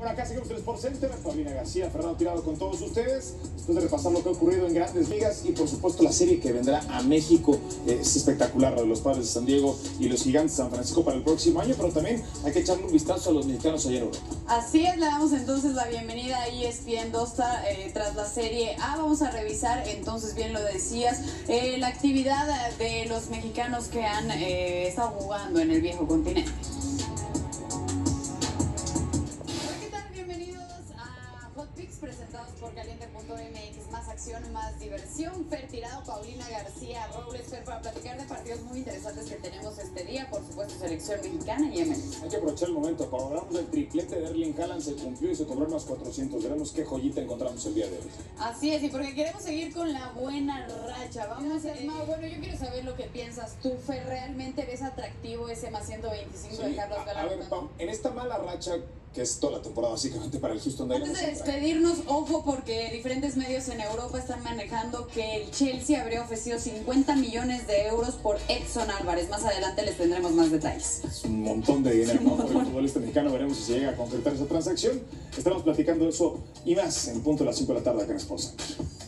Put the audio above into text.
Por acá seguimos en Sport Center, Paulina García, Fernando Tirado con todos ustedes, después de repasar lo que ha ocurrido en grandes ligas y por supuesto la serie que vendrá a México. Eh, es espectacular lo de los padres de San Diego y los gigantes de San Francisco para el próximo año, pero también hay que echarle un vistazo a los mexicanos allá en Europa. Así es, le damos entonces la bienvenida a ESPN Dosta eh, tras la serie A. Vamos a revisar, entonces bien lo decías, eh, la actividad de los mexicanos que han eh, estado jugando en el viejo continente. Presentados por Caliente.mx. Más acción, más diversión. Fer Tirado, Paulina García Robles, Fer, para platicar de partidos muy interesantes que tenemos este día. Por supuesto, selección mexicana y MLS. Hay que aprovechar el momento. Cuando hablamos del triplete de Erling Haaland se cumplió y se cobró más 400. Veremos qué joyita encontramos el día de hoy. Así es, y porque queremos seguir con la buena racha. Vamos a Mau, bueno, yo quiero saber lo que piensas tú, Fer. ¿Realmente ves atractivo ese más 125 de Carlos a, a ver? Pau, en esta mala racha que es toda la temporada básicamente para el Houston Antes Dynamo. de despedirnos, ojo porque diferentes medios en Europa están manejando que el Chelsea habría ofrecido 50 millones de euros por Edson Álvarez. Más adelante les tendremos más detalles. Es un montón de dinero ¿no? por el futbolista mexicano. Veremos si se llega a concretar esa transacción. Estamos platicando eso y más en punto de las 5 de la tarde acá en Sports Center.